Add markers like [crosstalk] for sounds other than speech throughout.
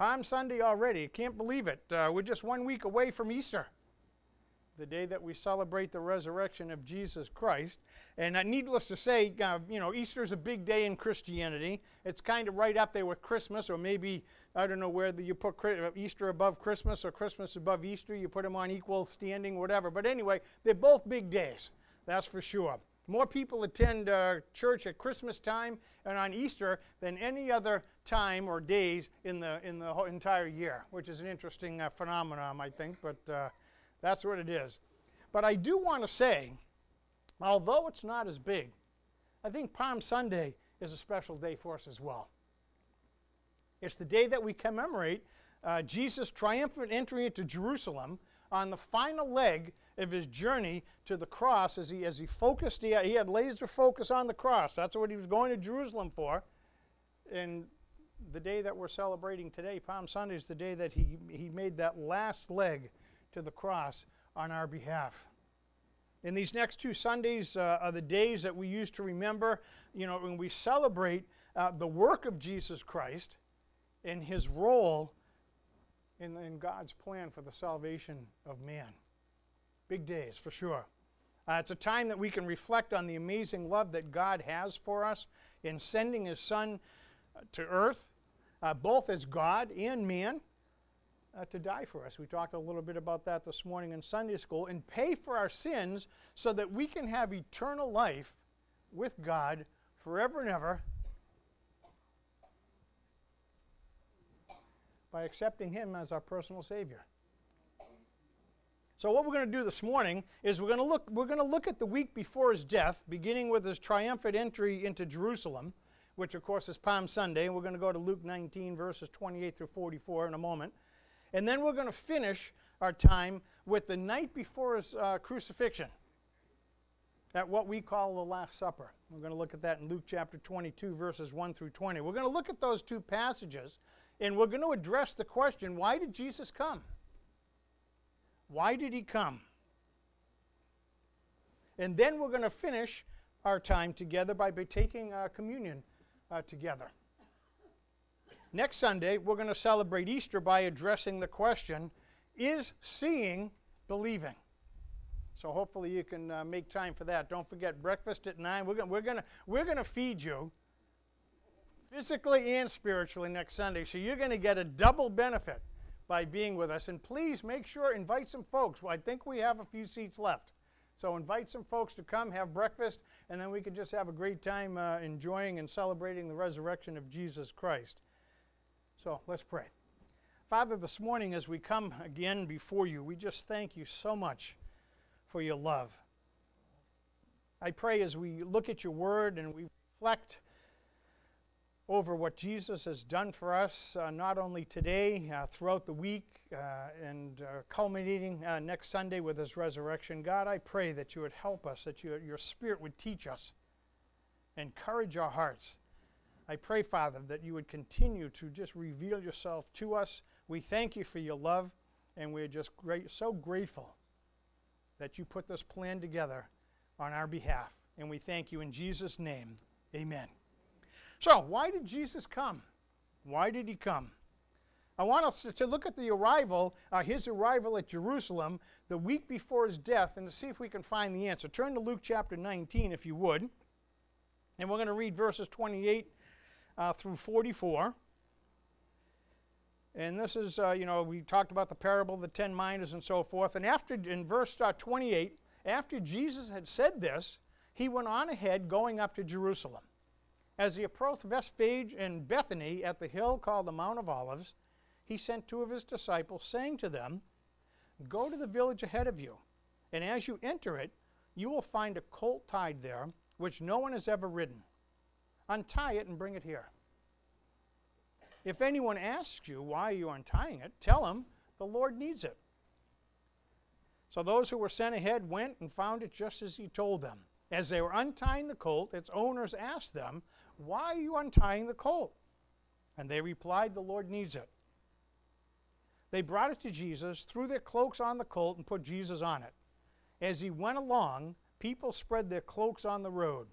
Palm Sunday already. Can't believe it. Uh, we're just one week away from Easter, the day that we celebrate the resurrection of Jesus Christ. And uh, needless to say, uh, you know, Easter is a big day in Christianity. It's kind of right up there with Christmas, or maybe, I don't know whether you put Easter above Christmas or Christmas above Easter. You put them on equal standing, whatever. But anyway, they're both big days, that's for sure. More people attend uh, church at Christmas time and on Easter than any other time or days in the, in the entire year, which is an interesting uh, phenomenon, I think, but uh, that's what it is. But I do want to say, although it's not as big, I think Palm Sunday is a special day for us as well. It's the day that we commemorate uh, Jesus' triumphant entry into Jerusalem on the final leg of his journey to the cross as he, as he focused, he had, he had laser focus on the cross. That's what he was going to Jerusalem for. And the day that we're celebrating today, Palm Sunday, is the day that he, he made that last leg to the cross on our behalf. In these next two Sundays uh, are the days that we use to remember, you know, when we celebrate uh, the work of Jesus Christ and his role in, in God's plan for the salvation of man. Big days, for sure. Uh, it's a time that we can reflect on the amazing love that God has for us in sending His Son uh, to earth, uh, both as God and man, uh, to die for us. We talked a little bit about that this morning in Sunday school, and pay for our sins so that we can have eternal life with God forever and ever by accepting Him as our personal Savior. So what we're going to do this morning is we're going to look we're going to look at the week before his death, beginning with his triumphant entry into Jerusalem, which of course is Palm Sunday, and we're going to go to Luke 19 verses 28 through 44 in a moment. And then we're going to finish our time with the night before his uh, crucifixion, at what we call the Last Supper. We're going to look at that in Luke chapter 22, verses 1 through 20. We're going to look at those two passages, and we're going to address the question why did Jesus come? Why did he come? And then we're going to finish our time together by taking uh, communion uh, together. Next Sunday, we're going to celebrate Easter by addressing the question Is seeing believing? So hopefully you can uh, make time for that. Don't forget breakfast at 9. We're going we're gonna, we're gonna feed you physically and spiritually next Sunday. So you're going to get a double benefit by being with us. And please make sure, invite some folks. Well, I think we have a few seats left. So invite some folks to come, have breakfast, and then we can just have a great time uh, enjoying and celebrating the resurrection of Jesus Christ. So let's pray. Father, this morning as we come again before you, we just thank you so much for your love. I pray as we look at your word and we reflect over what Jesus has done for us, uh, not only today, uh, throughout the week, uh, and uh, culminating uh, next Sunday with his resurrection. God, I pray that you would help us, that you, your Spirit would teach us, encourage our hearts. I pray, Father, that you would continue to just reveal yourself to us. We thank you for your love, and we're just great, so grateful that you put this plan together on our behalf. And we thank you in Jesus' name. Amen. So, why did Jesus come? Why did he come? I want us to look at the arrival, uh, his arrival at Jerusalem, the week before his death, and to see if we can find the answer. Turn to Luke chapter 19, if you would. And we're going to read verses 28 uh, through 44. And this is, uh, you know, we talked about the parable of the ten minas and so forth. And after, in verse uh, 28, after Jesus had said this, he went on ahead going up to Jerusalem. As he approached Bethphage and Bethany at the hill called the Mount of Olives, he sent two of his disciples, saying to them, Go to the village ahead of you, and as you enter it, you will find a colt tied there, which no one has ever ridden. Untie it and bring it here. If anyone asks you why you are untying it, tell him the Lord needs it. So those who were sent ahead went and found it just as he told them. As they were untying the colt, its owners asked them, why are you untying the colt? And they replied, The Lord needs it. They brought it to Jesus, threw their cloaks on the colt, and put Jesus on it. As he went along, people spread their cloaks on the road.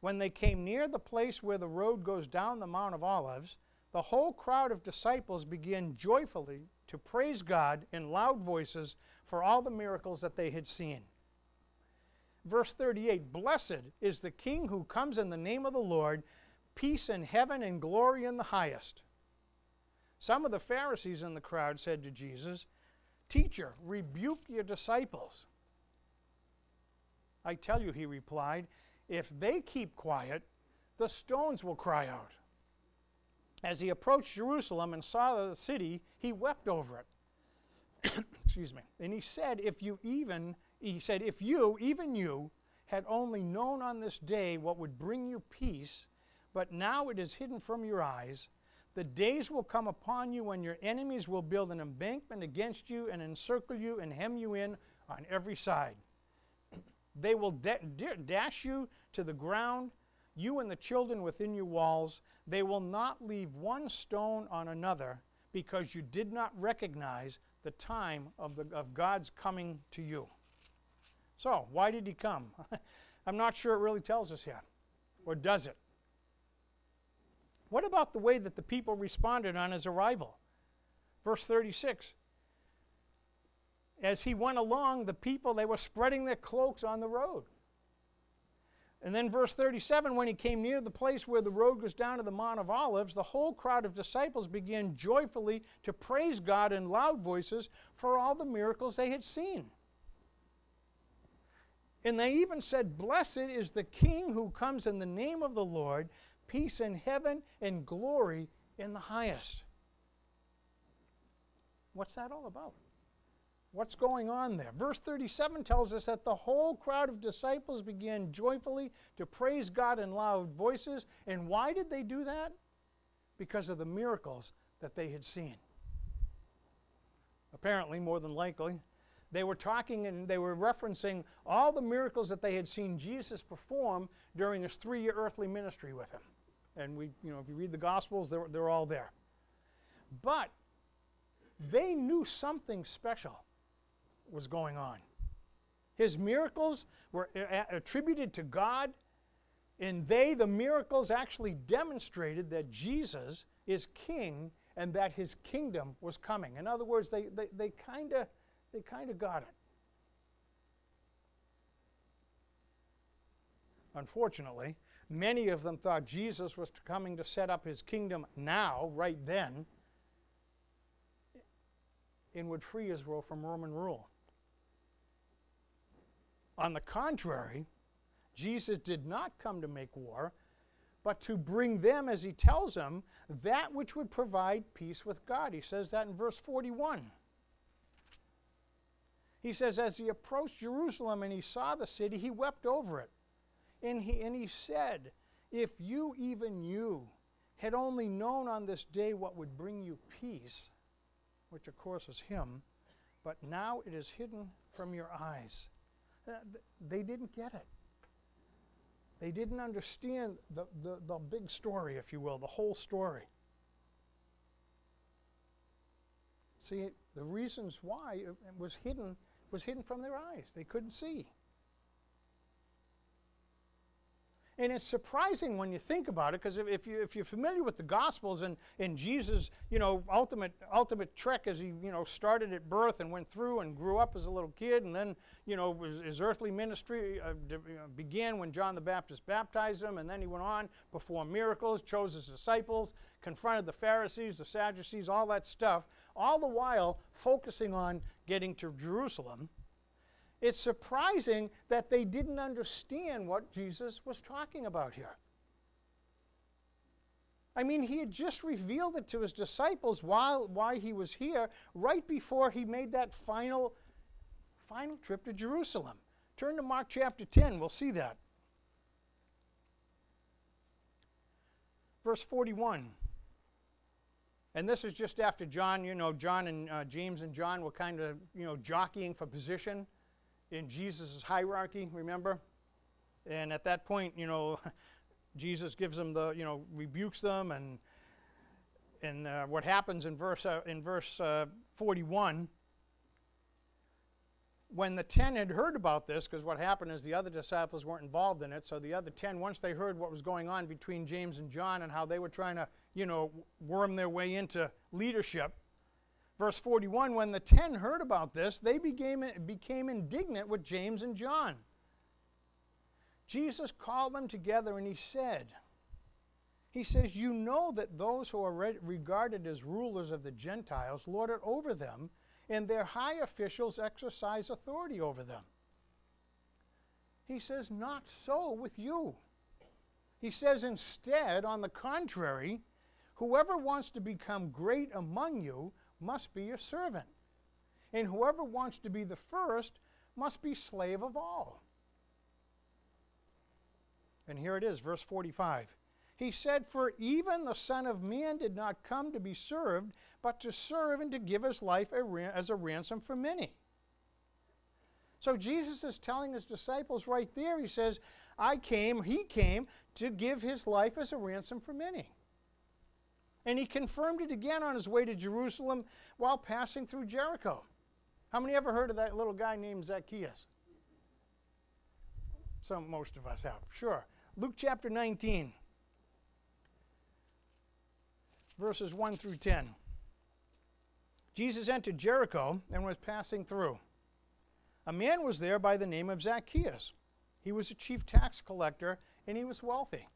When they came near the place where the road goes down the Mount of Olives, the whole crowd of disciples began joyfully to praise God in loud voices for all the miracles that they had seen. Verse 38 Blessed is the King who comes in the name of the Lord, peace in heaven and glory in the highest. Some of the Pharisees in the crowd said to Jesus, Teacher, rebuke your disciples. I tell you, he replied, if they keep quiet, the stones will cry out. As he approached Jerusalem and saw the city, he wept over it. [coughs] Excuse me. And he said, if you even, he said, if you, even you, had only known on this day what would bring you peace, but now it is hidden from your eyes, the days will come upon you when your enemies will build an embankment against you and encircle you and hem you in on every side. [clears throat] They will da dash you to the ground, you and the children within your walls. They will not leave one stone on another because you did not recognize the time of, the, of God's coming to you. So, why did he come? [laughs] I'm not sure it really tells us yet. Or does it? What about the way that the people responded on his arrival? Verse 36 As he went along, the people, they were spreading their cloaks on the road. And then, verse 37 when he came near the place where the road goes down to the Mount of Olives, the whole crowd of disciples began joyfully to praise God in loud voices for all the miracles they had seen. And they even said, Blessed is the King who comes in the name of the Lord, peace in heaven and glory in the highest. What's that all about? What's going on there? Verse 37 tells us that the whole crowd of disciples began joyfully to praise God in loud voices. And why did they do that? Because of the miracles that they had seen. Apparently, more than likely, they were talking and they were referencing all the miracles that they had seen Jesus perform during his three year earthly ministry with him. And we, you know, if you read the Gospels, they're, they're all there. But they knew something special was going on. His miracles were attributed to God, and they, the miracles, actually demonstrated that Jesus is king and that his kingdom was coming. In other words, they, they, they kind of they kind of got it. Unfortunately, many of them thought Jesus was coming to set up his kingdom now, right then, and would free Israel from Roman rule. On the contrary, Jesus did not come to make war, but to bring them, as he tells them, that which would provide peace with God. He says that in verse 41. He says, As he approached Jerusalem and he saw the city, he wept over it. And he, and he said, If you, even you, had only known on this day what would bring you peace, which of course is him, but now it is hidden from your eyes. Uh, they didn't get it. They didn't understand the, the, the big story, if you will, the whole story. See, the reasons why it was hidden was hidden from their eyes. They couldn't see. And it's surprising when you think about it, because if, if, you, if you're familiar with the Gospels and, and Jesus' you know, ultimate, ultimate trek as he you know, started at birth and went through and grew up as a little kid, and then you know, his, his earthly ministry uh, began when John the Baptist baptized him, and then he went on, performed miracles, chose his disciples, confronted the Pharisees, the Sadducees, all that stuff, all the while focusing on getting to Jerusalem it's surprising that they didn't understand what Jesus was talking about here. I mean, he had just revealed it to his disciples while, while he was here, right before he made that final, final trip to Jerusalem. Turn to Mark chapter 10, we'll see that. Verse 41. And this is just after John, you know, John and uh, James and John were kind of, you know, jockeying for position in Jesus' hierarchy, remember? And at that point, you know, [laughs] Jesus gives them the, you know, rebukes them, and and uh, what happens in verse uh, in verse uh, 41. when the ten had heard about this, because what happened is the other disciples weren't involved in it, so the other ten, once they heard what was going on between James and John and how they were trying to, you know, worm their way into leadership, verse 41 when the ten heard about this, they became, became indignant with James and John. Jesus called them together and he said, he says, You know that those who are re- regarded as rulers of the Gentiles lord it over them, and their high officials exercise authority over them. He says, Not so with you. He says, Instead, on the contrary, whoever wants to become great among you must be your servant, and whoever wants to be the first must be slave of all. And here it is, verse 45. He said, For even the Son of Man did not come to be served, but to serve and to give his life as a ransom for many. So Jesus is telling his disciples right there, he says, I came, he came to give his life as a ransom for many. And he confirmed it again on his way to Jerusalem while passing through Jericho. How many ever heard of that little guy named Zacchaeus? Some, most of us have, sure. Luke chapter 19 verses 1 through 10. Jesus entered Jericho and was passing through. A man was there by the name of Zacchaeus. He was a chief tax collector and he was wealthy.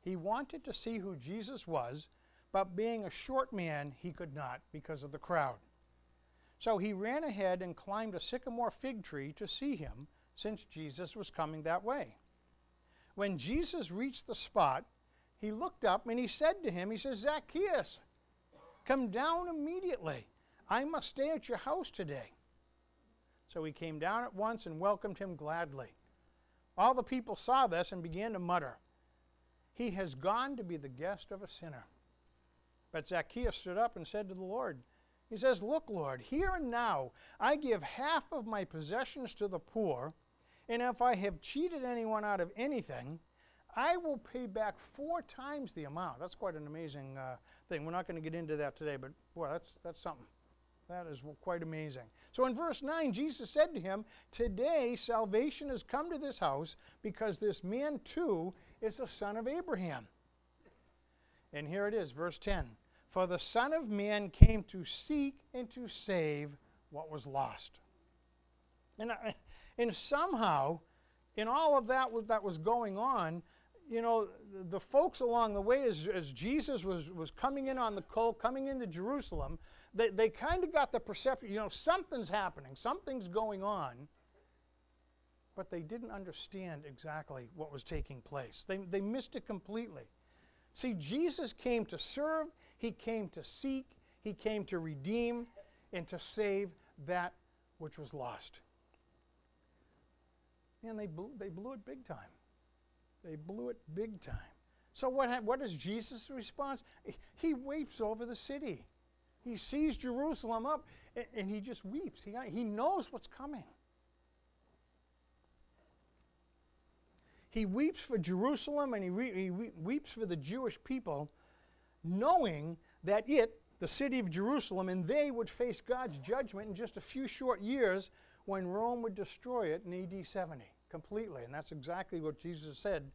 He wanted to see who Jesus was, but being a short man, he could not because of the crowd. So he ran ahead and climbed a sycamore fig tree to see him, since Jesus was coming that way. When Jesus reached the spot, he looked up and he said to him, He says, Zacchaeus, come down immediately. I must stay at your house today. So he came down at once and welcomed him gladly. All the people saw this and began to mutter, He has gone to be the guest of a sinner. But Zacchaeus stood up and said to the Lord, He says, Look, Lord, here and now I give half of my possessions to the poor, and if I have cheated anyone out of anything, I will pay back four times the amount. That's quite an amazing uh, thing. We're not going to get into that today, but boy, that's, that's something. That is quite amazing. So in verse 9, Jesus said to him, Today salvation has come to this house because this man too is a son of Abraham. And here it is, verse 10 For the Son of Man came to seek and to save what was lost. And, uh, and somehow, in all of that that was going on, you know, the folks along the way, as, as Jesus was, was coming in on the colt, coming into Jerusalem, they, they kind of got the perception, you know, something's happening, something's going on, but they didn't understand exactly what was taking place. They, they missed it completely. See, Jesus came to serve, He came to seek, He came to redeem, and to save that which was lost. And they blew, they blew it big time. They blew it big time. So what, what is Jesus' response? He weeps over the city. He sees Jerusalem up and, and he just weeps. He, he knows what's coming. He weeps for Jerusalem and he, re, he weeps for the Jewish people, knowing that it, the city of Jerusalem, and they would face God's judgment in just a few short years when Rome would destroy it in AD 70 completely. And that's exactly what Jesus said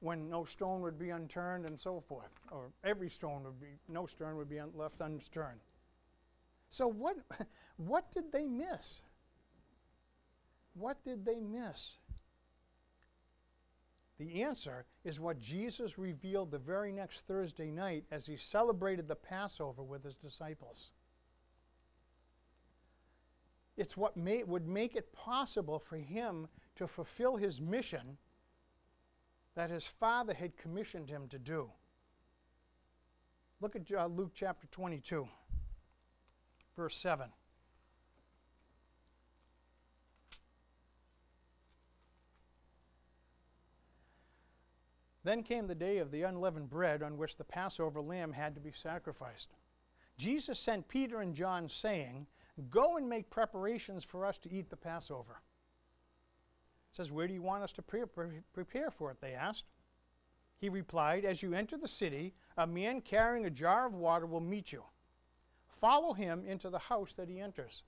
when no stone would be unturned and so forth, or every stone would be, no stone would be un left unturned. So what, [laughs] what did they miss? What did they miss? The answer is what Jesus revealed the very next Thursday night as he celebrated the Passover with his disciples. It's what may, would make it possible for him to fulfill his mission that his Father had commissioned him to do. Look at uh, Luke chapter 22, verse 7. Then came the day of the unleavened bread on which the Passover lamb had to be sacrificed. Jesus sent Peter and John, saying, Go and make preparations for us to eat the Passover. It says, Where do you want us to pre prepare for it? They asked. He replied, As you enter the city, a man carrying a jar of water will meet you. Follow him into the house that he enters.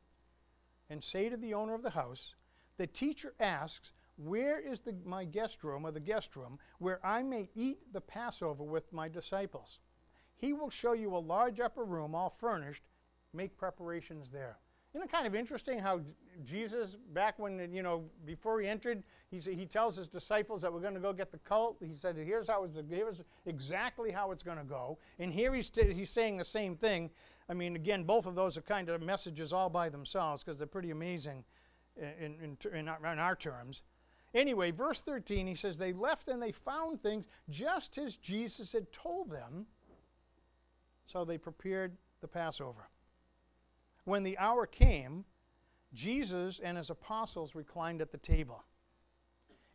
and say to the owner of the house, The teacher asks, Where is the, my guest room or the guest room where I may eat the Passover with my disciples? He will show you a large upper room, all furnished. Make preparations there. Isn't it kind of interesting how Jesus, back when, you know, before he entered, he, he tells his disciples that we're going to go get the cult. He said, here's, how it's, here's exactly how it's going to go. And here he's, he's saying the same thing. I mean, again, both of those are kind of messages all by themselves because they're pretty amazing in, in, in, our, in our terms. Anyway, verse 13, he says, They left and they found things just as Jesus had told them. So they prepared the Passover. When the hour came, Jesus and his apostles reclined at the table.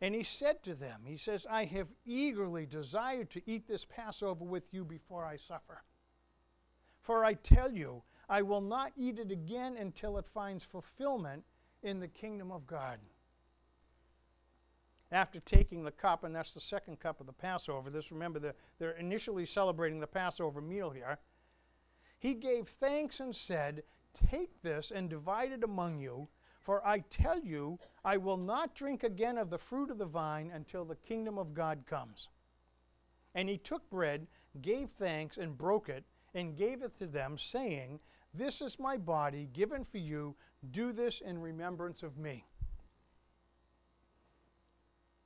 And he said to them, He says, I have eagerly desired to eat this Passover with you before I suffer. For I tell you, I will not eat it again until it finds fulfillment in the kingdom of God. After taking the cup, and that's the second cup of the Passover, this remember, the, they're initially celebrating the Passover meal here. He gave thanks and said, Take this and divide it among you, for I tell you, I will not drink again of the fruit of the vine until the kingdom of God comes. And he took bread, gave thanks, and broke it and gave it to them, saying, This is my body given for you. Do this in remembrance of me.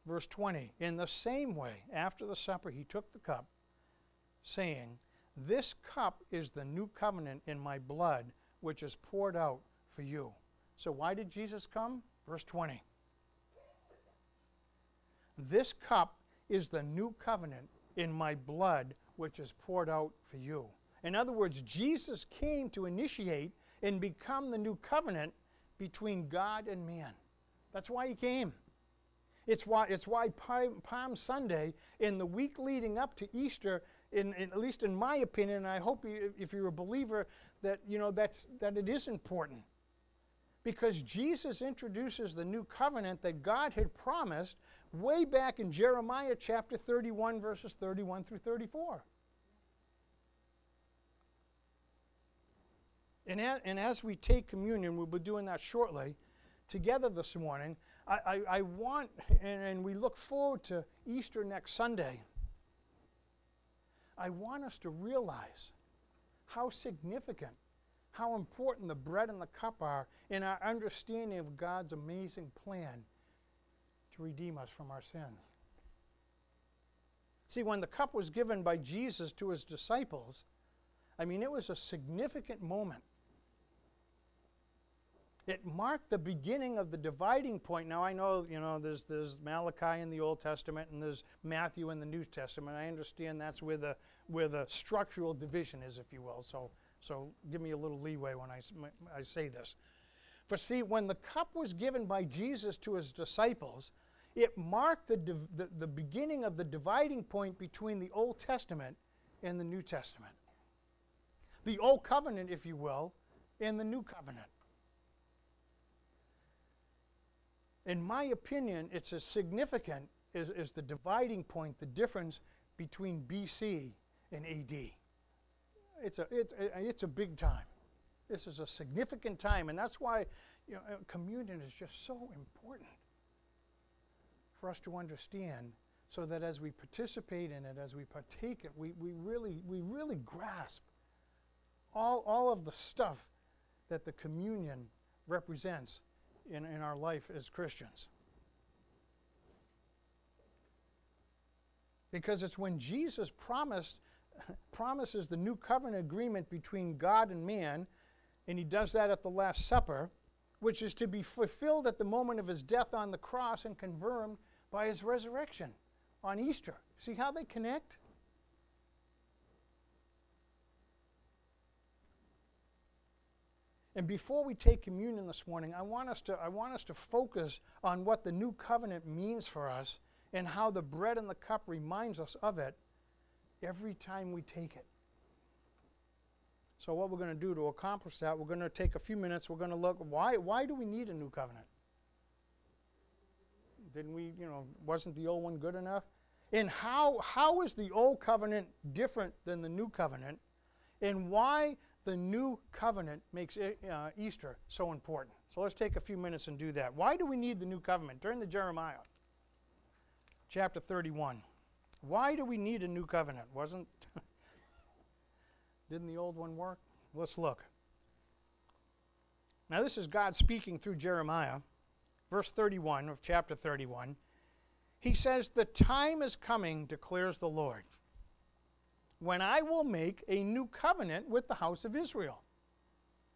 Verse 20 In the same way, after the supper, he took the cup, saying, This cup is the new covenant in my blood, which is poured out for you. So, why did Jesus come? Verse 20. This cup is the new covenant in my blood, which is poured out for you. In other words, Jesus came to initiate and become the new covenant between God and man. That's why he came. It's why, it's why Palm Sunday, in the week leading up to Easter, in, in, at least in my opinion, and I hope you, if you're a believer, that, you know, that's, that it is important. Because Jesus introduces the new covenant that God had promised way back in Jeremiah chapter 31, verses 31 through 34. And as we take communion, we'll be doing that shortly, together this morning, I, I, want, and, and we look forward to Easter next Sunday. I want us to realize how significant, how important the bread and the cup are in our understanding of God's amazing plan to redeem us from our sin. See, when the cup was given by Jesus to his disciples, I mean, it was a significant moment it marked the beginning of the dividing point. Now I know, you know, there's there's Malachi in the Old Testament and there's Matthew in the New Testament. I understand that's where the where the structural division is, if you will. So so give me a little leeway when I, I say this. But see, when the cup was given by Jesus to his disciples, it marked the, the, the beginning of the dividing point between the Old Testament and the New Testament. The Old Covenant, if you will, and the New Covenant. In my opinion, it's as significant as, as the dividing point, the difference between BC and AD. It's a, it's, uh, it's a big time. This is a significant time, and that's why you know, uh, communion is just so important for us to understand so that as we participate in it, as we partake it, we, we, really, we really grasp all, all of the stuff that the communion represents in, in our life as Christians. Because it's when Jesus promised, [laughs] promises the new covenant agreement between God and man, and he does that at the Last Supper, which is to be fulfilled at the moment of his death on the cross and confirmed by his resurrection on Easter. See how they connect? And before we take communion this morning, I want us to, I want us to focus on what the new covenant means for us and how the bread and the cup reminds us of it every time we take it. So what we're going to do to accomplish that, we're going to take a few minutes, we're going to look why why do we need a new covenant? Didn't we, you know, wasn't the old one good enough? And how how is the old covenant different than the new covenant? And why the new covenant makes uh, Easter so important. So let's take a few minutes and do that. Why do we need the new covenant? Turn to Jeremiah chapter 31. Why do we need a new covenant? Wasn't [laughs] didn't the old one work? Let's look. Now this is God speaking through Jeremiah, verse 31 of chapter 31. He says, "The time is coming, declares the Lord, when I will make a new covenant with the house of Israel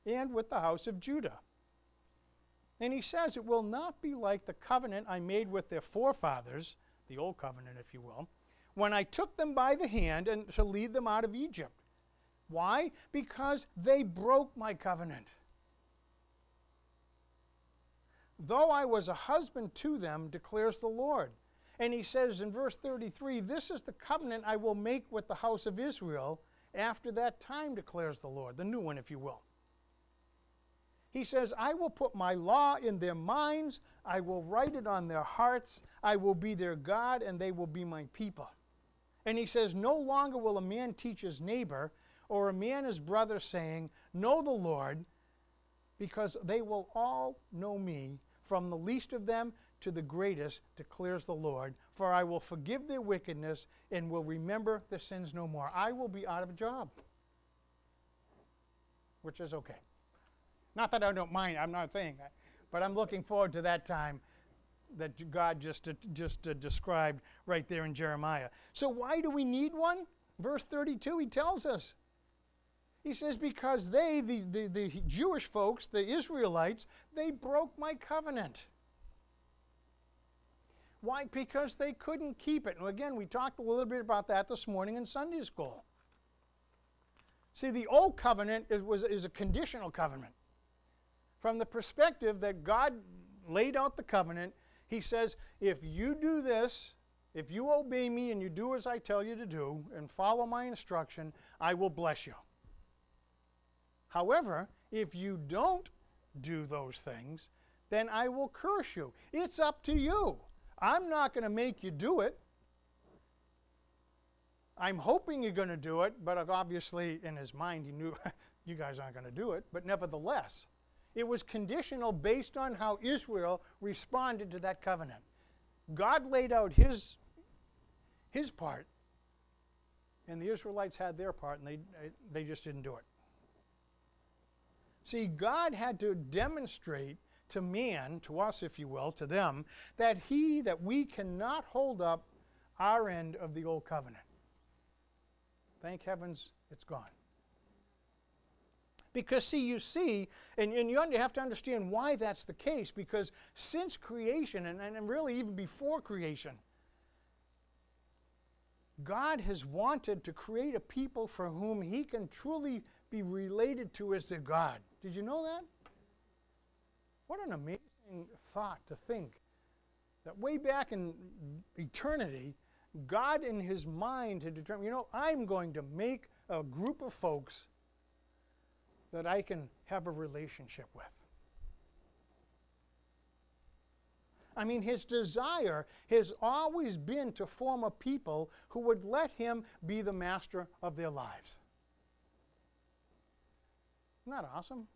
and with the house of Judah." And he says, It will not be like the covenant I made with their forefathers, the old covenant, if you will, when I took them by the hand and to lead them out of Egypt. Why? Because they broke my covenant. Though I was a husband to them, declares the Lord. And he says in verse 33 This is the covenant I will make with the house of Israel after that time, declares the Lord, the new one, if you will. He says, I will put my law in their minds, I will write it on their hearts, I will be their God, and they will be my people. And he says, No longer will a man teach his neighbor, or a man his brother, saying, Know the Lord, because they will all know me, from the least of them to the greatest, declares the Lord. For I will forgive their wickedness and will remember their sins no more. I will be out of a job, which is okay. Not that I don't mind, I'm not saying that. But I'm looking forward to that time that God just, just uh, described right there in Jeremiah. So, why do we need one? Verse 32, he tells us. He says, Because they, the, the, the Jewish folks, the Israelites, they broke my covenant. Why? Because they couldn't keep it. And again, we talked a little bit about that this morning in Sunday school. See, the old covenant is, was, is a conditional covenant from the perspective that God laid out the covenant, he says, if you do this, if you obey me and you do as I tell you to do and follow my instruction, I will bless you. However, if you don't do those things, then I will curse you. It's up to you. I'm not going to make you do it. I'm hoping you're going to do it, but obviously in his mind he knew [laughs] you guys aren't going to do it. But nevertheless, it was conditional based on how Israel responded to that covenant. God laid out his, his part, and the Israelites had their part, and they, they just didn't do it. See, God had to demonstrate to man, to us, if you will, to them, that he, that we cannot hold up our end of the old covenant. Thank heavens it's gone. Because, see, you see, and, and you have to understand why that's the case, because since creation, and, and really even before creation, God has wanted to create a people for whom He can truly be related to as their God. Did you know that? What an amazing thought to think that way back in eternity, God in His mind had determined, you know, I'm going to make a group of folks that I can have a relationship with. I mean, his desire has always been to form a people who would let him be the master of their lives. Isn't that awesome?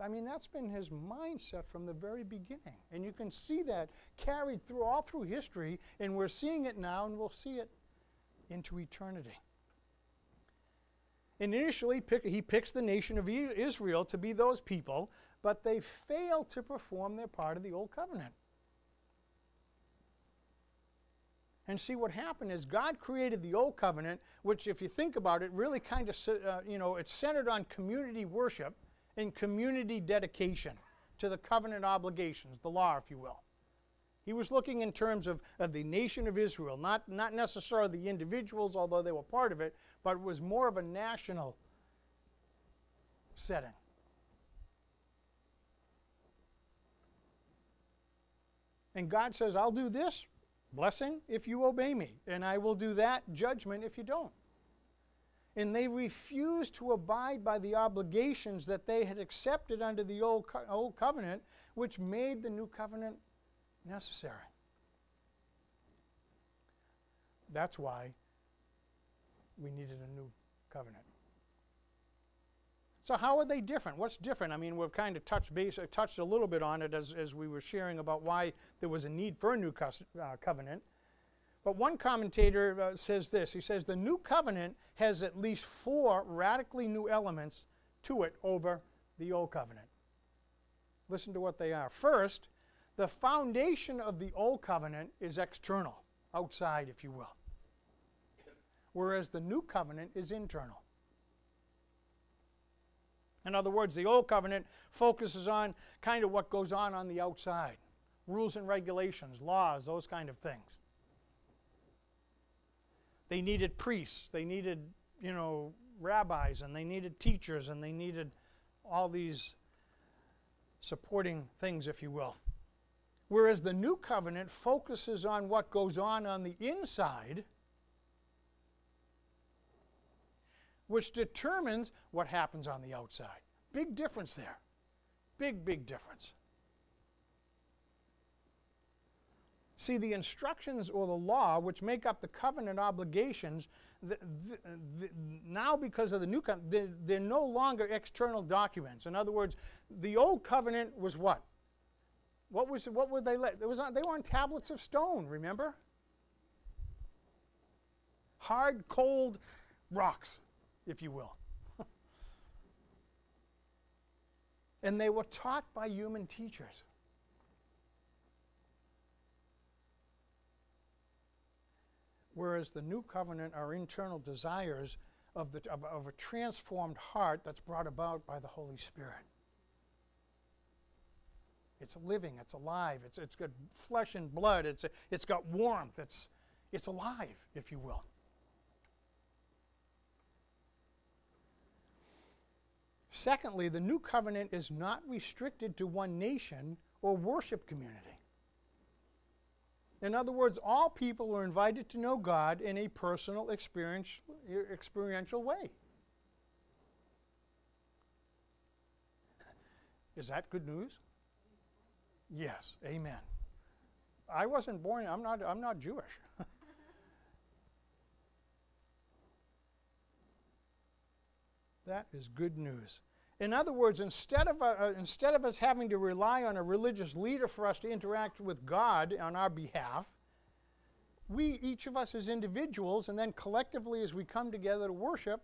I mean, that's been his mindset from the very beginning. And you can see that carried through all through history, and we're seeing it now, and we'll see it into eternity. And initially, he picks the nation of Israel to be those people, but they fail to perform their part of the Old Covenant. And see what happened is God created the Old Covenant, which, if you think about it, really kind of, uh, you know, it's centered on community worship and community dedication to the covenant obligations, the law, if you will. He was looking in terms of, of the nation of Israel, not, not necessarily the individuals, although they were part of it, but it was more of a national setting. And God says, I'll do this, blessing, if you obey me, and I will do that, judgment, if you don't. And they refused to abide by the obligations that they had accepted under the old, co- old covenant, which made the new covenant necessary. That's why we needed a new covenant. So how are they different? What's different? I mean, we've kind of touched base, uh, touched a little bit on it as, as we were sharing about why there was a need for a new uh, covenant. But one commentator uh, says this. He says the new covenant has at least four radically new elements to it over the old covenant. Listen to what they are. First, the foundation of the old covenant is external, outside, if you will, whereas the new covenant is internal. In other words, the old covenant focuses on kind of what goes on on the outside rules and regulations, laws, those kind of things. They needed priests, they needed, you know, rabbis, and they needed teachers, and they needed all these supporting things, if you will. Whereas the new covenant focuses on what goes on on the inside, which determines what happens on the outside. Big difference there. Big, big difference. See, the instructions or the law, which make up the covenant obligations, the, the, the, now because of the new covenant, they're, they're no longer external documents. In other words, the old covenant was what? What was what were they? On, they were on tablets of stone. Remember? Hard, cold rocks, if you will. [laughs] and they were taught by human teachers. Whereas the new covenant are internal desires of, the, of, of, a transformed heart that's brought about by the Holy Spirit. It's living, it's alive, it's, it's got flesh and blood, it's, it's got warmth, it's, it's alive, if you will. Secondly, the new covenant is not restricted to one nation or worship community. In other words, all people are invited to know God in a personal, experiential way. Is that good news? Yes, amen. I wasn't born, I'm not, I'm not Jewish. [laughs] that is good news. In other words, instead of, uh, uh, instead of us having to rely on a religious leader for us to interact with God on our behalf, we, each of us as individuals, and then collectively as we come together to worship,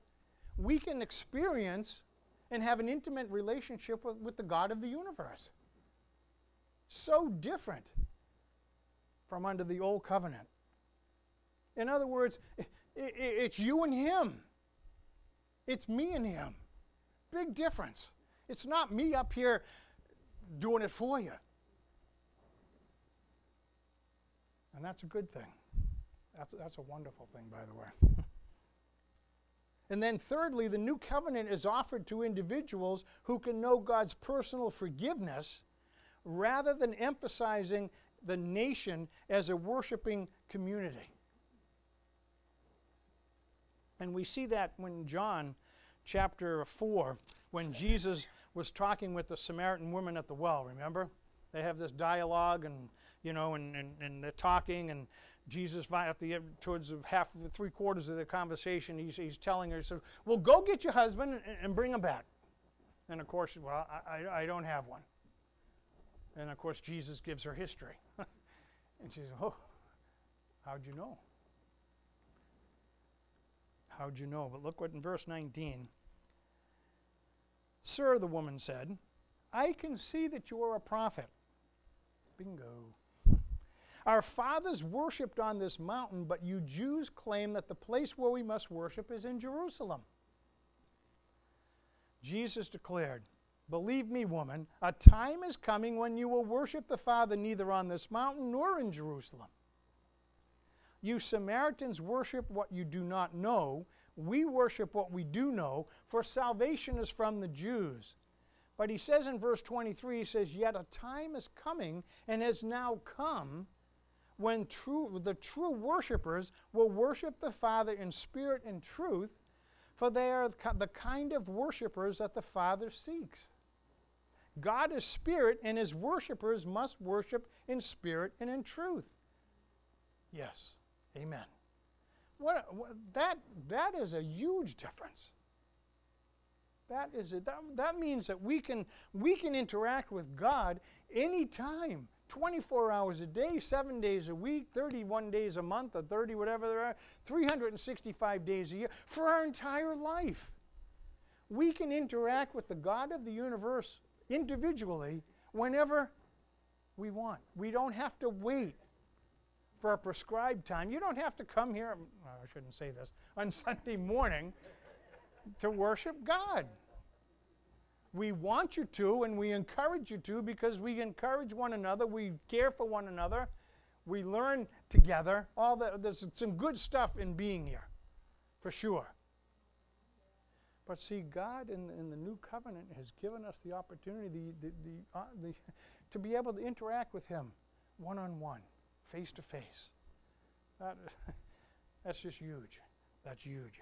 we can experience and have an intimate relationship with, with the God of the universe. So different from under the old covenant. In other words, it, it, it's you and Him, it's me and Him. Big difference. It's not me up here doing it for you. And that's a good thing. That's, that's a wonderful thing, by the way. [laughs] and then, thirdly, the new covenant is offered to individuals who can know God's personal forgiveness rather than emphasizing the nation as a worshiping community. And we see that when John chapter 4 when Jesus was talking with the Samaritan woman at the well, remember? They have this dialogue and, you know, and, and, and they're talking and Jesus, at the towards half, three quarters of the conversation, he's, he's telling her, he says, well, go get your husband and, and bring him back. And of course, well, I, I, I don't have one. And of course, Jesus gives her history. [laughs] and she says, oh, how'd you know? How'd you know? But look what in verse 19. Sir, the woman said, I can see that you are a prophet. Bingo. Our fathers worshipped on this mountain, but you Jews claim that the place where we must worship is in Jerusalem. Jesus declared, Believe me, woman, a time is coming when you will worship the Father neither on this mountain nor in Jerusalem. You Samaritans worship what you do not know, we worship what we do know, for salvation is from the Jews. But he says in verse 23, he says, Yet a time is coming and has now come when true, the true worshipers will worship the Father in spirit and truth, for they are the kind of worshipers that the Father seeks. God is spirit, and his worshipers must worship in spirit and in truth. Yes, amen. What, what, that, that is a huge difference. That is it. That, that means that we can we can interact with God anytime. 24 hours a day, 7 days a week, 31 days a month, or 30 whatever there are, 365 days a year for our entire life. We can interact with the God of the universe individually whenever we want. We don't have to wait for a prescribed time. You don't have to come here, I shouldn't say this, on [laughs] Sunday morning to worship God. We want you to, and we encourage you to because we encourage one another, we care for one another, we learn together. All the, there's some good stuff in being here, for sure. But see, God in the, in the new covenant has given us the opportunity the, the, the, uh, the to be able to interact with Him one on one, face to face. That, [laughs] that's just huge. That's huge.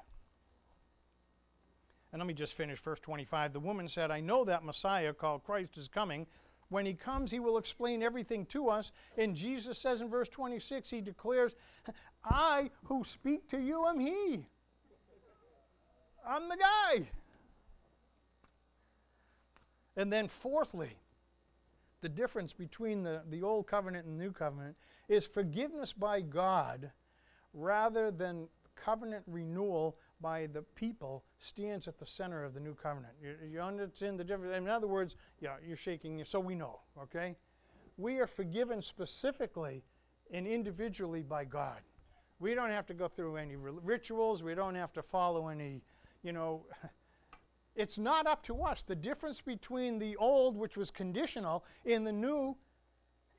And let me just finish verse 25. The woman said, I know that Messiah called Christ is coming. When he comes, he will explain everything to us. And Jesus says in verse 26, he declares, I who speak to you am he. I'm the guy. And then, fourthly, the difference between the, the old covenant and the new covenant is forgiveness by God rather than covenant renewal by the people stands at the center of the new covenant. You, you understand the difference? In other words, yeah, you're shaking, so we know, okay? We are forgiven specifically and individually by God. We don't have to go through any rituals, we don't have to follow any, you know, [laughs] it's not up to us. The difference between the old, which was conditional, and the new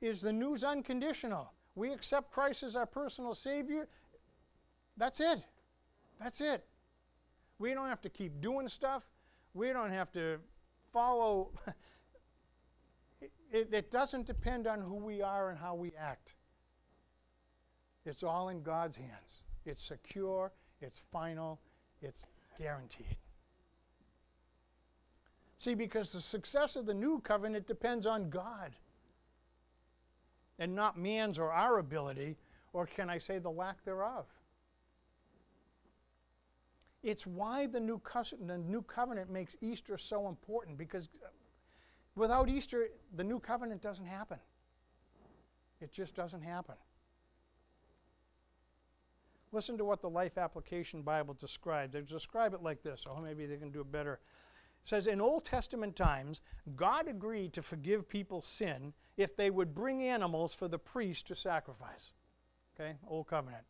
is the new's unconditional. We accept Christ as our personal Savior. That's it. That's it. We don't have to keep doing stuff. We don't have to follow. [laughs] it, it doesn't depend on who we are and how we act. It's all in God's hands. It's secure, it's final, it's guaranteed. See, because the success of the new covenant depends on God and not man's or our ability, or can I say the lack thereof. It's why the new, the new covenant makes Easter so important because without Easter, the new covenant doesn't happen. It just doesn't happen. Listen to what the Life Application Bible describes. They describe it like this, or maybe they can do it better. Says, In Old Testament times, God agreed to forgive people's sin if they would bring animals for the priest to sacrifice. Okay, Old Covenant.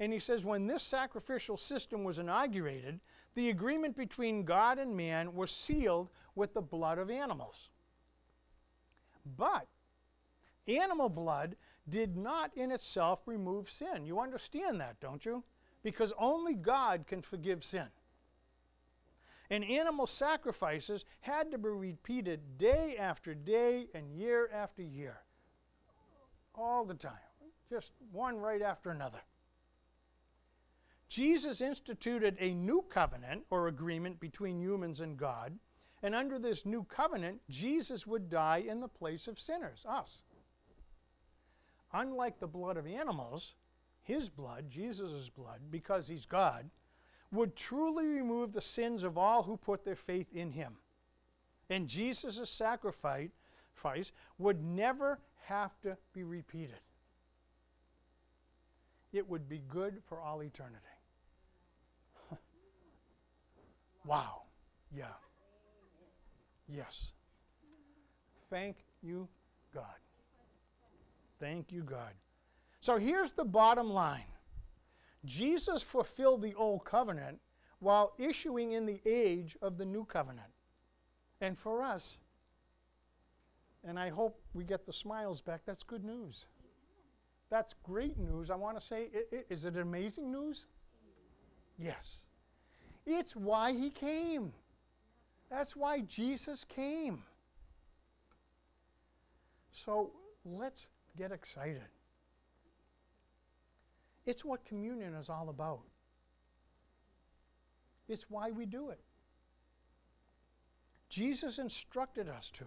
And he says, when this sacrificial system was inaugurated, the agreement between God and man was sealed with the blood of animals. But animal blood did not in itself remove sin. You understand that, don't you? Because only God can forgive sin. And animal sacrifices had to be repeated day after day and year after year. All the time. Just one right after another. Jesus instituted a new covenant or agreement between humans and God. And under this new covenant, Jesus would die in the place of sinners, us. Unlike the blood of animals, his blood, Jesus' blood, because he's God, would truly remove the sins of all who put their faith in him. And Jesus' sacrifice would never have to be repeated. It would be good for all eternity. [laughs] Wow. Yeah. Yes. Thank you, God. Thank you, God. So here's the bottom line Jesus fulfilled the old covenant while issuing in the age of the new covenant. And for us, and I hope we get the smiles back, that's good news. That's great news. I want to say, is it amazing news? Yes. It's why he came. That's why Jesus came. So let's get excited. It's what communion is all about. It's why we do it. Jesus instructed us to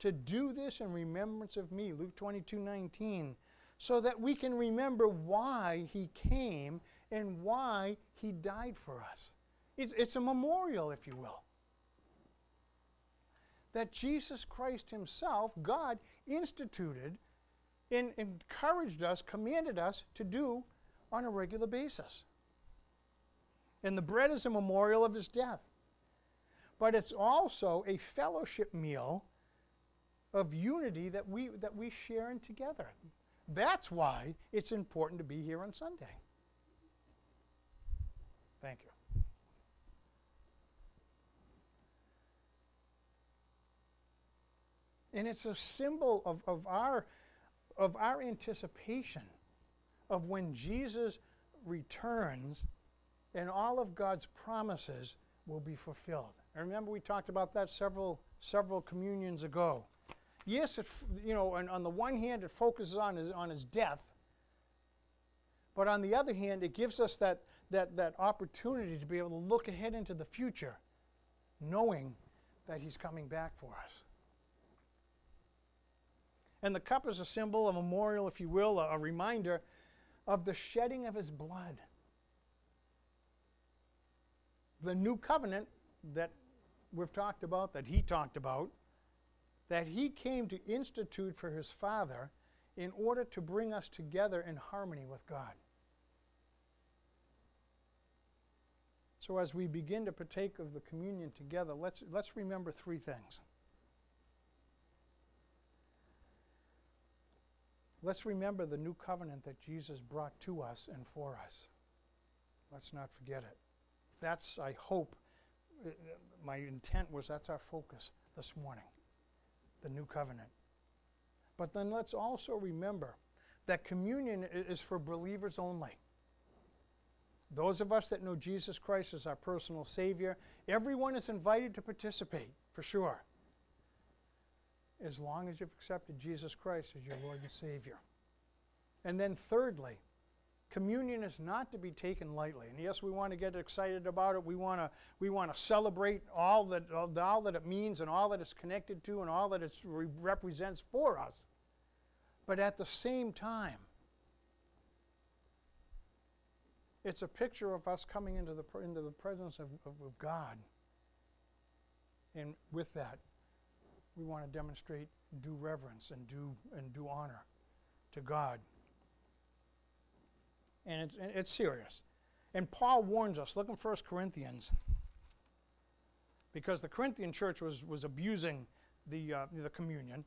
to do this in remembrance of me, Luke 22 19, so that we can remember why he came and why he died for us. It's, it's a memorial, if you will. that Jesus Christ Himself, God, instituted and encouraged us, commanded us to do on a regular basis. And the bread is a memorial of His death. But it's also a fellowship meal of unity that we, that we share in together. That's why it's important to be here on Sunday. Thank you. And it's a symbol of, of, our, of our anticipation of when Jesus returns and all of God's promises will be fulfilled. And remember, we talked about that several, several communions ago. Yes, it, you know, on, on the one hand, it focuses on his, on his death, but on the other hand, it gives us that, that, that opportunity to be able to look ahead into the future, knowing that he's coming back for us. And the cup is a symbol, a memorial, if you will, a, a reminder of the shedding of his blood. The new covenant that we've talked about, that he talked about, that he came to institute for his Father in order to bring us together in harmony with God. So as we begin to partake of the communion together, let's, let's remember three things. Let's remember the new covenant that Jesus brought to us and for us. Let's not forget it. That's, I hope, uh, my intent was that's our focus this morning the new covenant. But then let's also remember that communion is for believers only. Those of us that know Jesus Christ as our personal Savior, everyone is invited to participate, for sure, as long as you've accepted Jesus Christ as your Lord and Savior. And then, thirdly, Communion is not to be taken lightly. And yes, we want to get excited about it. We want to, we want to celebrate all that, all that it means and all that it's connected to and all that it re- represents for us. But at the same time, it's a picture of us coming into the, into the presence of, of, of God. And with that, we want to demonstrate due reverence and due, and due honor to God and it's, it's serious. And Paul warns us. Look in 1 Corinthians. Because the Corinthian church was, was abusing the, uh, the communion.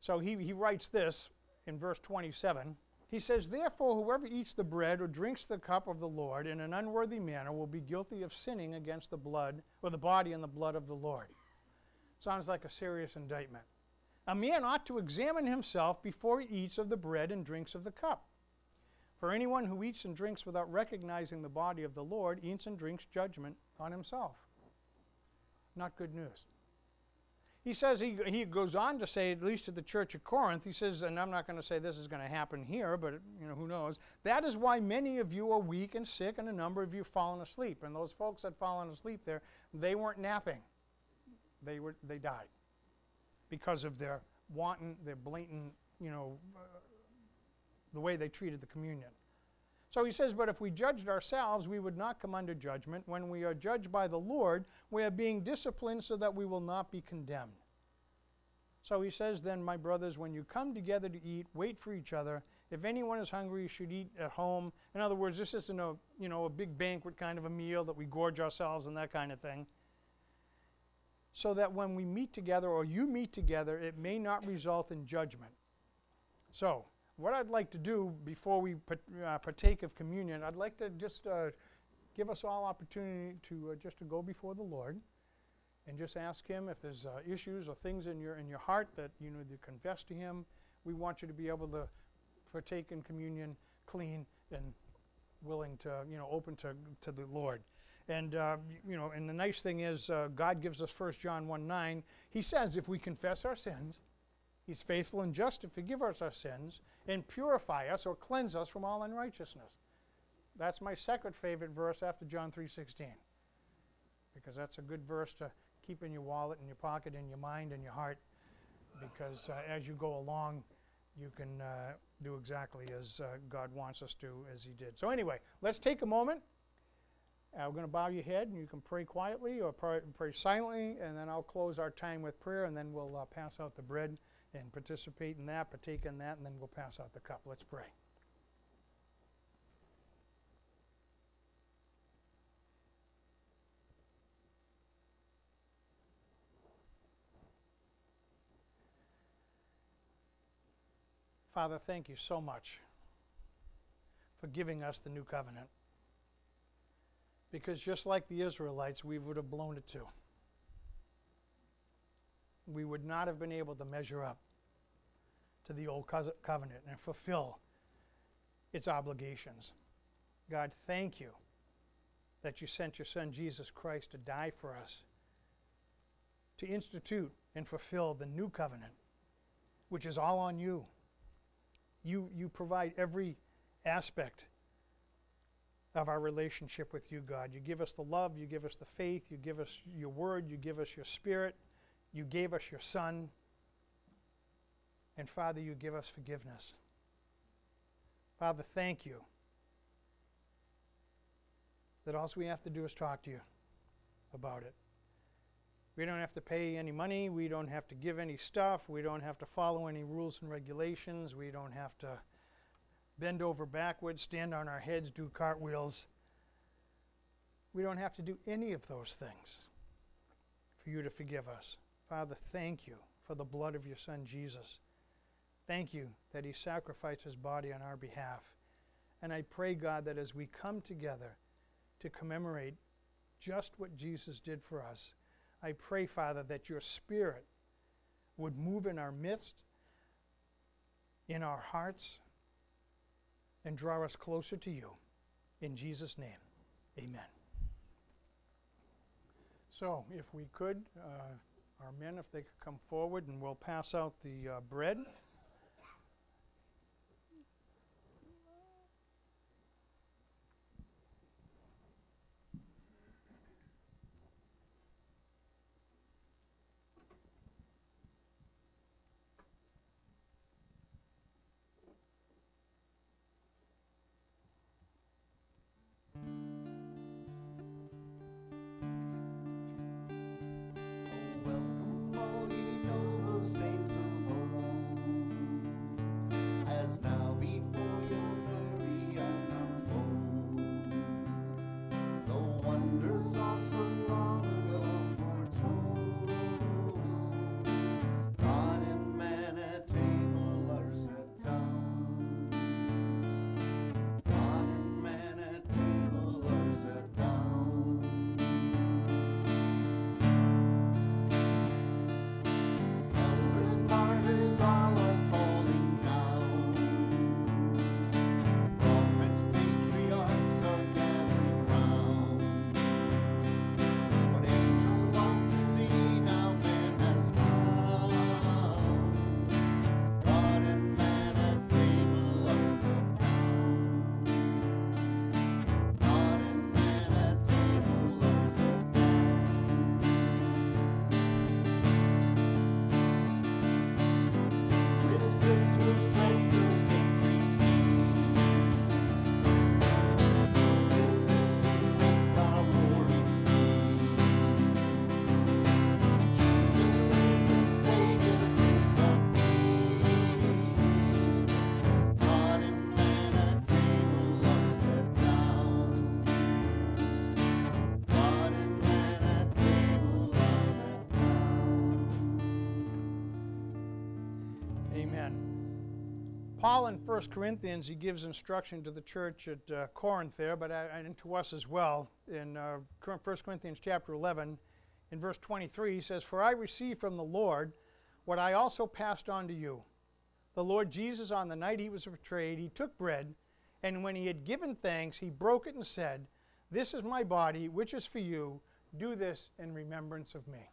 So he, he writes this in verse 27. He says, Therefore, whoever eats the bread or drinks the cup of the Lord in an unworthy manner will be guilty of sinning against the blood, or the body and the blood of the Lord. Sounds like a serious indictment. A man ought to examine himself before he eats of the bread and drinks of the cup. For anyone who eats and drinks without recognizing the body of the Lord eats and drinks judgment on himself. Not good news. He says, he, he goes on to say, at least to the church of Corinth, he says, and I'm not going to say this is going to happen here, but you know, who knows. That is why many of you are weak and sick, and a number of you fallen asleep. And those folks that fallen asleep there, they weren't napping. They, were, they died because of their wanton, their blatant, you know, uh, the way they treated the communion. So he says, But if we judged ourselves, we would not come under judgment. When we are judged by the Lord, we are being disciplined so that we will not be condemned. So he says, Then, my brothers, when you come together to eat, wait for each other. If anyone is hungry, should eat at home. In other words, this isn't a, you know, a big banquet kind of a meal that we gorge ourselves and that kind of thing. So that when we meet together or you meet together, it may not result in judgment. So, what I'd like to do before we uh, partake of communion, I'd like to just uh, give us all opportunity to uh, just to go before the Lord and just ask Him if there's uh, issues or things in your in your heart that you know to confess to Him. We want you to be able to partake in communion clean and willing to you know open to to the Lord. And uh, you know, and the nice thing is, uh, God gives us 1 John 1 9. He says, if we confess our sins, He's faithful and just to forgive us our sins and purify us or cleanse us from all unrighteousness. That's my second favorite verse after John 3:16. Because that's a good verse to keep in your wallet, in your pocket, in your mind, in your heart. Because uh, as you go along, you can uh, do exactly as uh, God wants us to, as He did. So, anyway, let's take a moment Uh, we're going to bow your head, and you can pray quietly or pray, pray silently, and then I'll close our time with prayer, and then we'll uh, pass out the bread and participate in that, partake in that, and then we'll pass out the cup. Let's pray. Father, thank you so much for giving us the new covenant. Because just like the Israelites, we would have blown it too. We would not have been able to measure up to the old covenant and fulfill its obligations. God, thank you that you sent your Son Jesus Christ to die for us, to institute and fulfill the new covenant, which is all on you. You, you provide every aspect of our relationship with you, God. You give us the love, you give us the faith, you give us your word, you give us your spirit, you gave us your Son. And Father, you give us forgiveness. Father, thank you that all we have to do is talk to you about it. We don't have to pay any money. We don't have to give any stuff. We don't have to follow any rules and regulations. We don't have to bend over backwards, stand on our heads, do cartwheels. We don't have to do any of those things for you to forgive us. Father, thank you for the blood of your Son Jesus. Thank you that he sacrificed his body on our behalf. And I pray, God, that as we come together to commemorate just what Jesus did for us, I pray, Father, that your Spirit would move in our midst, in our hearts, and draw us closer to you. In Jesus' name, amen. So, if we could, uh, our men, if they could come forward, and we'll pass out the uh, bread. Paul in 1 Corinthians, he gives instruction to the church at uh, Corinth there, but uh, and to us as well. In uh, 1 Corinthians chapter 11, in verse 23, he says, For I received from the Lord what I also passed on to you. The Lord Jesus, on the night he was betrayed, he took bread, and when he had given thanks, he broke it and said, This is my body, which is for you. Do this in remembrance of me.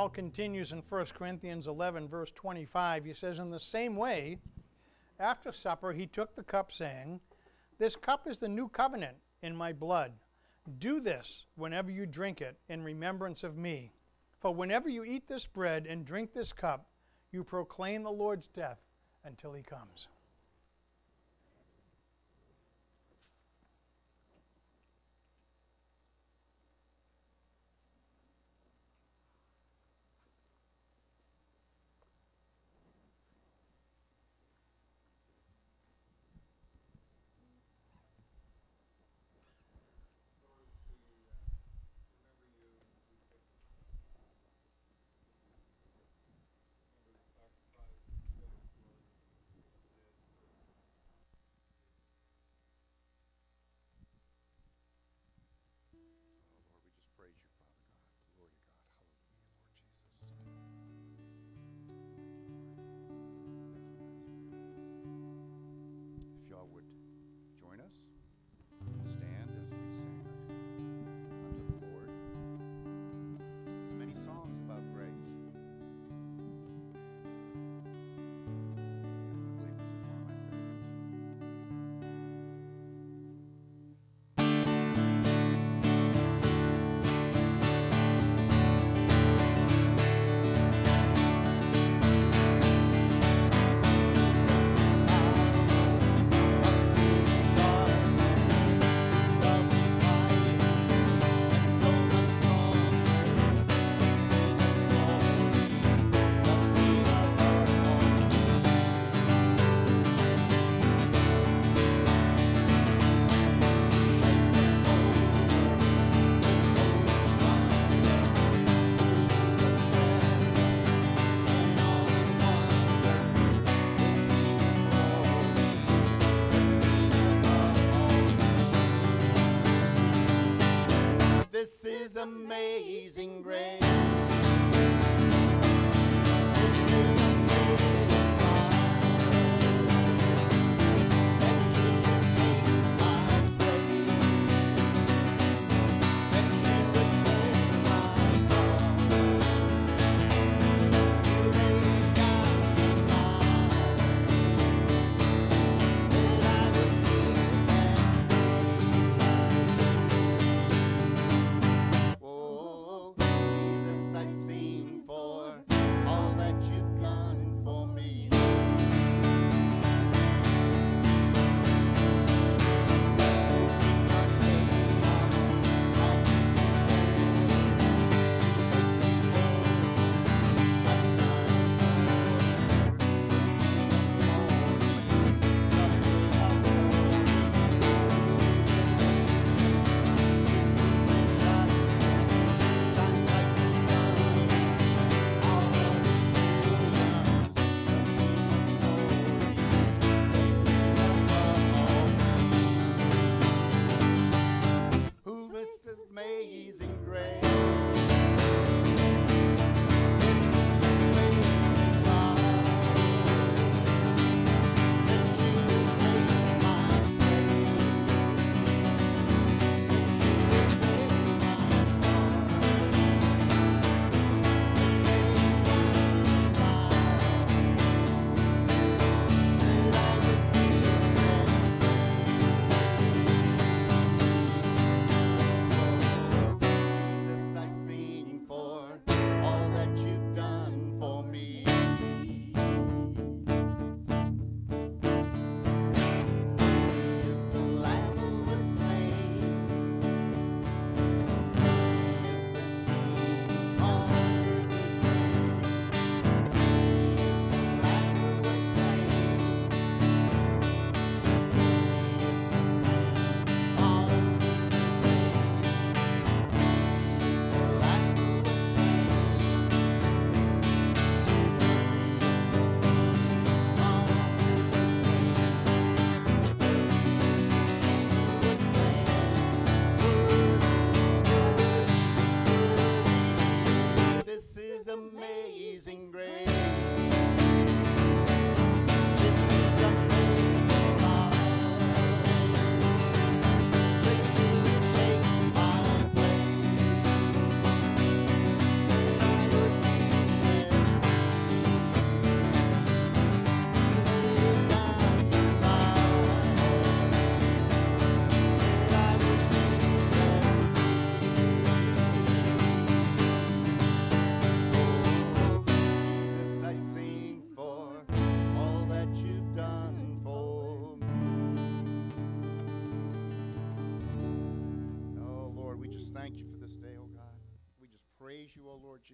Paul continues in 1 Corinthians 11, verse 25. He says, In the same way, after supper, he took the cup, saying, This cup is the new covenant in my blood. Do this whenever you drink it in remembrance of me. For whenever you eat this bread and drink this cup, you proclaim the Lord's death until he comes.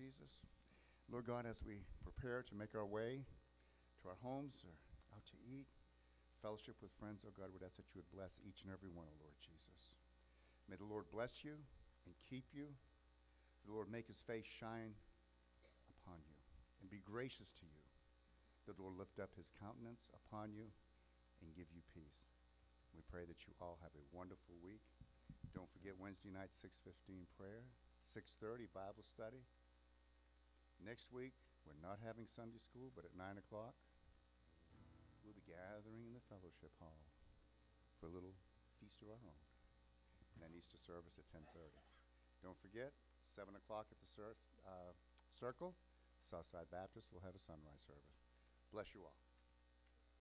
Jesus. Lord God, as we prepare to make our way to our homes or out to eat, fellowship with friends, oh God, would ask that you would bless each and every one, oh Lord Jesus. May the Lord bless you and keep you. The Lord make his face shine upon you and be gracious to you. The Lord lift up his countenance upon you and give you peace. We pray that you all have a wonderful week. Don't forget Wednesday night 6:15 prayer, 6:30 Bible study. Next week we're not having Sunday school, but at 9 o'clock we'll be gathering in the fellowship hall for a little feast of our own. And then Easter service at 10:30. Don't forget 7 o'clock at the cir- uh, circle. Southside Baptist will have a sunrise service. Bless you all.